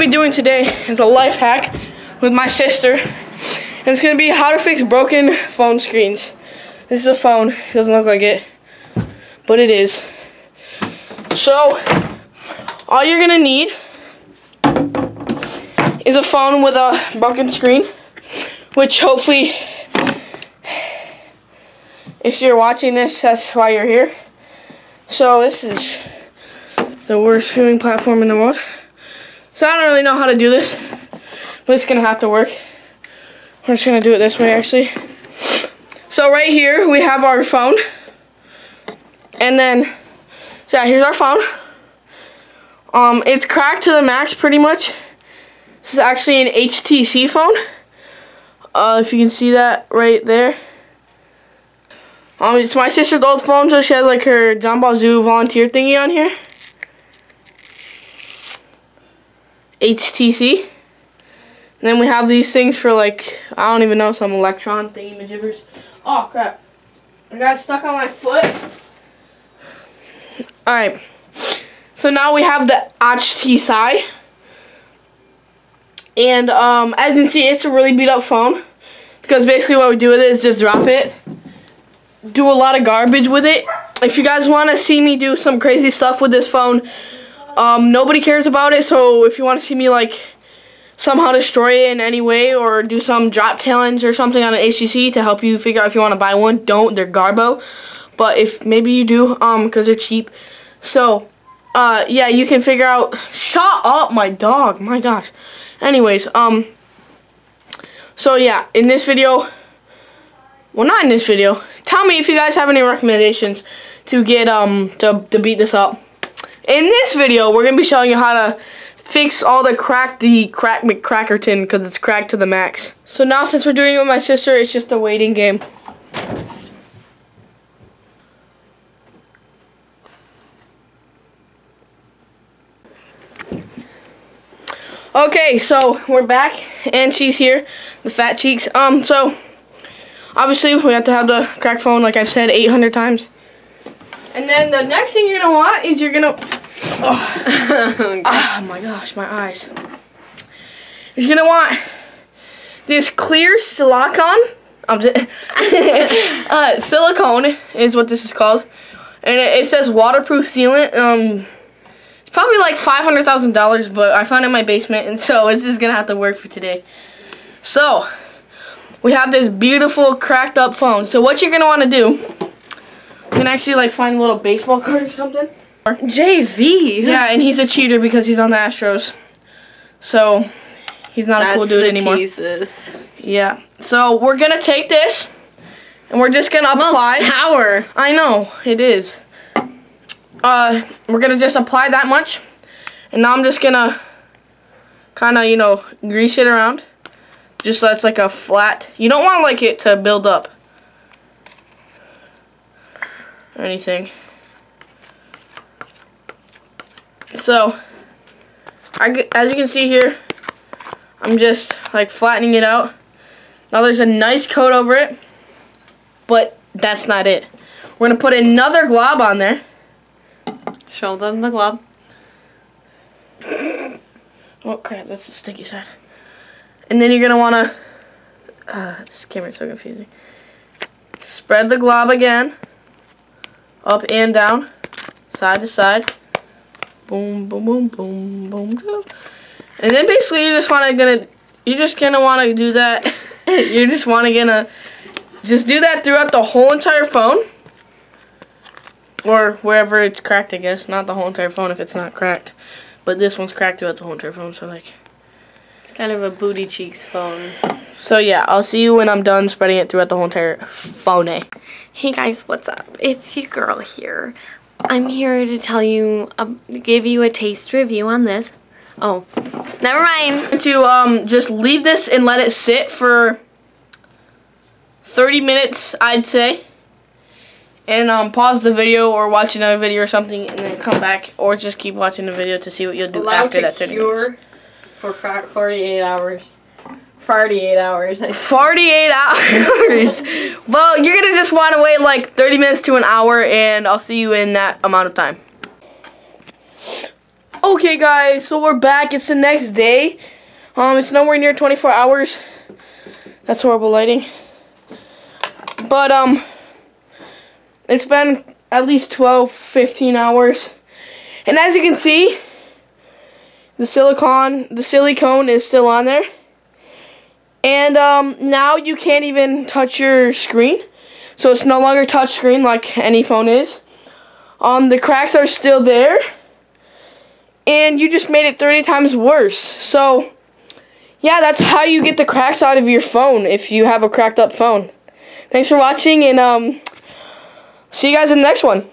to be doing today is a life hack with my sister. And it's to be how to fix broken phone screens. This is a phone. It doesn't look like it, but it is. So, all you're to need is a phone with a broken screen, which hopefully, if you're watching this, that's why you're here. So this is the worst viewing platform in the world. So I don't really know how to do this, but it's gonna have to work. We're just gonna do it this way actually. So right here we have our phone. And then, so yeah, here's our phone. Um, it's cracked to the max pretty much. This is actually an HTC phone. Uh, if you can see that right there. Um, it's my sister's old phone, so she has like her Jamba Zoo volunteer thingy on here. HTC. And then we have these things for like, I don't even know, some electron thingy majibbers. Oh crap. I got stuck on my foot. Alright. So now we have the HTC. And um, as you can see, it's a really beat up phone. Because basically what we do with it is just drop it. Do a lot of garbage with it. If you guys want to see me do some crazy stuff with this phone, um, nobody cares about it. So if you want to see me like somehow destroy it in any way or do some drop challenge or something on an HTC to help you figure out if you want to buy one, don't. They're garbo. But if maybe you do, um, because they're cheap. So, uh, yeah, you can figure out. Shut up, my dog. My gosh. Anyways, um, so yeah, in this video, well, not in this video. Tell me if you guys have any recommendations to get um to to beat this up. In this video, we're gonna be showing you how to fix all the crack the crack McCrackerton because it's cracked to the max. So now since we're doing it with my sister, it's just a waiting game. Okay, so we're back, and she's here, the fat cheeks. Um, so obviously we have to have the crack phone, like I've said 800 times. And then the next thing you're gonna want is you're gonna. Oh, oh my gosh, my eyes. You're gonna want this clear silicone. I'm just, uh, silicone is what this is called, and it, it says waterproof sealant. Um probably like $500,000, but I found it in my basement, and so it's just gonna have to work for today. So, we have this beautiful cracked up phone. So what you're gonna wanna do, you can actually like find a little baseball card or something. JV? Yeah, and he's a cheater because he's on the Astros. So, he's not That's a cool dude the anymore. Jesus. Yeah. So, we're gonna take this, and we're just gonna apply. sour. I know, it is. Uh, we're gonna just apply that much. And now I'm just gonna kind of, you know, grease it around. Just so it's like a flat. You don't want like it to build up. Or anything. So, I, as you can see here, I'm just like flattening it out. Now there's a nice coat over it. But that's not it. We're gonna put another glob on there. Show them the glove. Oh crap, that's the sticky side. And then you're gonna wanna, uh, this camera's so confusing. Spread the glob again, up and down, side to side. Boom, boom, boom, boom, boom, boom. And then basically you just wanna gonna, you're just gonna wanna do that. you're just wanna gonna, just do that throughout the whole entire phone. Or wherever it's cracked, I guess. Not the whole entire phone if it's not cracked. But this one's cracked throughout the whole entire phone, so like... It's kind of a booty cheeks phone. So yeah, I'll see you when I'm done spreading it throughout the whole entire phone. Hey guys, what's up? It's your girl here. I'm here to tell you, uh, give you a taste review on this. Oh, never mind. To um, just leave this and let it sit for 30 minutes, I'd say. And um, pause the video or watch another video or something and then come back. Or just keep watching the video to see what you'll do Allowed after that 30 cure minutes. For 48 hours. 48 hours. 48 hours. well, you're going to just want to wait like 30 minutes to an hour and I'll see you in that amount of time. Okay, guys, so we're back. It's the next day. Um, it's nowhere near 24 hours. That's horrible lighting. But, um, it's been at least 12, 15 hours. And as you can see, the silicone, the silicone is still on there. And, um, now you can't even touch your screen. So it's no longer touch screen like any phone is. Um, the cracks are still there and you just made it 30 times worse. So, yeah, that's how you get the cracks out of your phone if you have a cracked up phone. Thanks for watching, and um, see you guys in the next one.